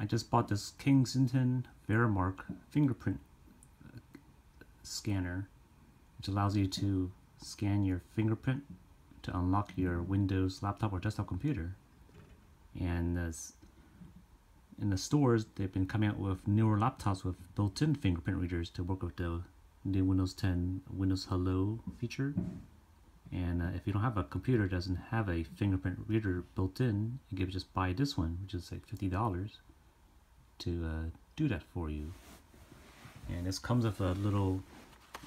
I just bought this Kensington VeriMark fingerprint uh, scanner, which allows you to scan your fingerprint to unlock your Windows laptop or desktop computer. And as in the stores, they've been coming out with newer laptops with built-in fingerprint readers to work with the new Windows 10 Windows Hello feature. And uh, if you don't have a computer that doesn't have a fingerprint reader built in, you can just buy this one, which is like $50 to uh, do that for you. And this comes with a little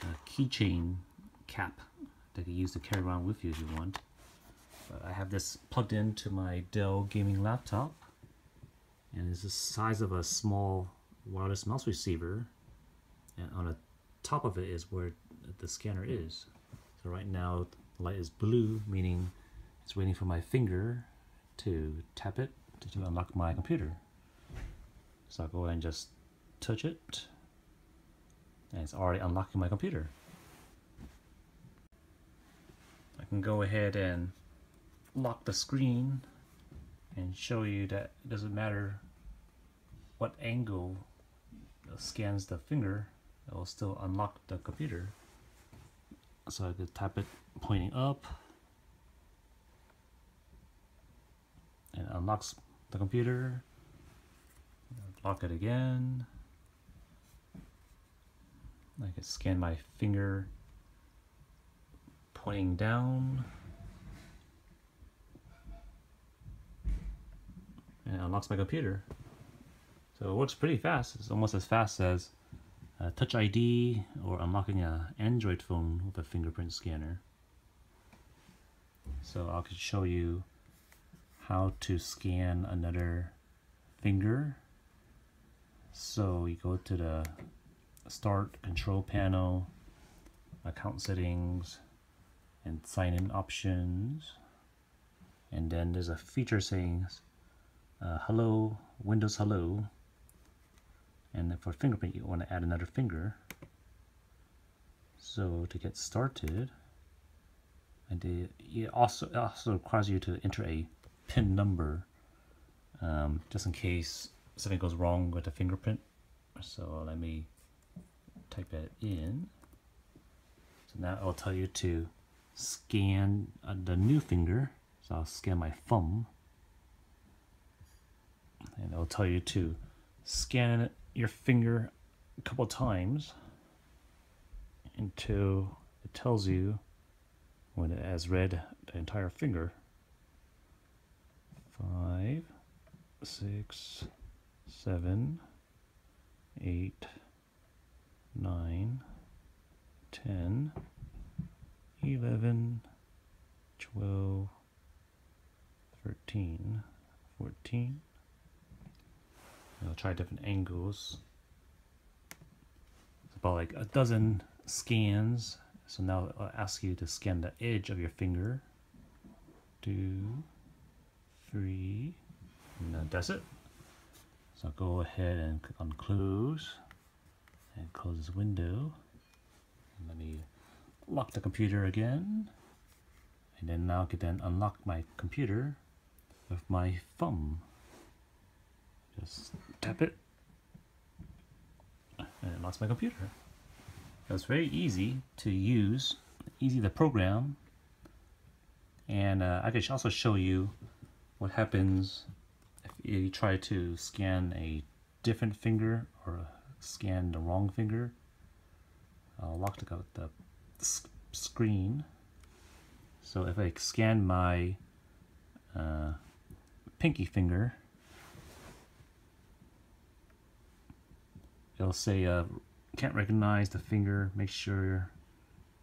uh, keychain cap that you use to carry around with you if you want. But I have this plugged into my Dell gaming laptop and it's the size of a small wireless mouse receiver and on the top of it is where the scanner is. So right now the light is blue, meaning it's waiting for my finger to tap it to, to unlock my computer. So I'll go ahead and just touch it, and it's already unlocking my computer. I can go ahead and lock the screen and show you that it doesn't matter what angle scans the finger, it will still unlock the computer. So I could tap it pointing up and unlocks the computer. Lock it again. I can scan my finger pointing down. And it unlocks my computer. So it works pretty fast. It's almost as fast as a Touch ID or unlocking an Android phone with a fingerprint scanner. So I could show you how to scan another finger. So you go to the Start Control Panel, Account Settings, and Sign In Options. And then there's a feature saying uh, Hello, Windows Hello. And for fingerprint, you want to add another finger. So to get started, and it also it also requires you to enter a PIN number, um, just in case something goes wrong with the fingerprint. So let me type that in. So now it'll tell you to scan uh, the new finger. So I'll scan my thumb. And it'll tell you to scan your finger a couple times until it tells you when it has read the entire finger. Five, six, seven, eight, nine, ten, eleven, twelve, thirteen, fourteen. I'll try different angles. It's about like a dozen scans so now I'll ask you to scan the edge of your finger. Two, three, and that's it. So I'll go ahead and click on close and close this window. And let me lock the computer again. And then now I can then unlock my computer with my thumb. Just tap it and it locks my computer. It's very easy to use, easy to program, and uh, I can also show you what happens you try to scan a different finger or scan the wrong finger. I'll lock the, the screen. So if I scan my uh, pinky finger, it'll say uh, can't recognize the finger, make sure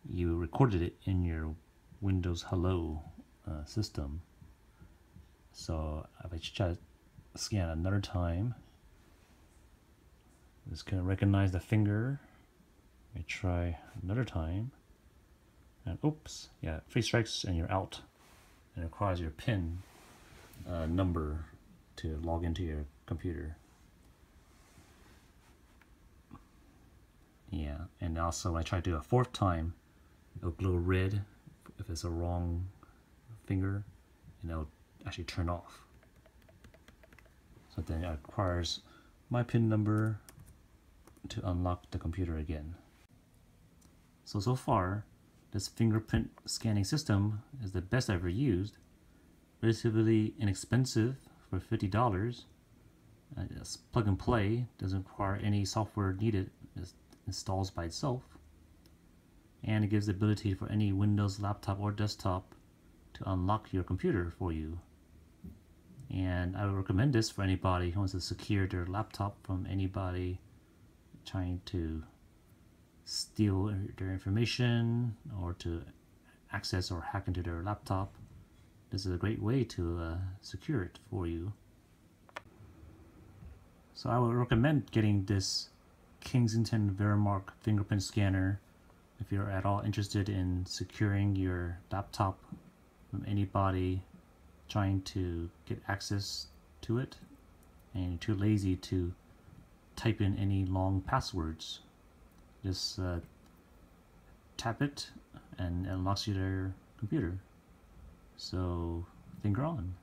you recorded it in your Windows Hello uh, system. So if I try scan another time, it's going to recognize the finger. Let me try another time. And oops, yeah, three strikes and you're out. And it requires your PIN uh, number to log into your computer. Yeah, and also when I try to do a fourth time, it'll glow red if it's a wrong finger, and it'll actually turn off. But then it requires my PIN number to unlock the computer again. So, so far, this fingerprint scanning system is the best I've ever used. Relatively inexpensive for $50. Uh, it's plug and play, doesn't require any software needed, it installs by itself. And it gives the ability for any Windows laptop or desktop to unlock your computer for you. And I would recommend this for anybody who wants to secure their laptop from anybody trying to steal their information or to access or hack into their laptop. This is a great way to uh, secure it for you. So I would recommend getting this Kensington VeriMark fingerprint scanner if you're at all interested in securing your laptop from anybody trying to get access to it and you're too lazy to type in any long passwords. Just uh, tap it and it unlocks you their computer. So finger on.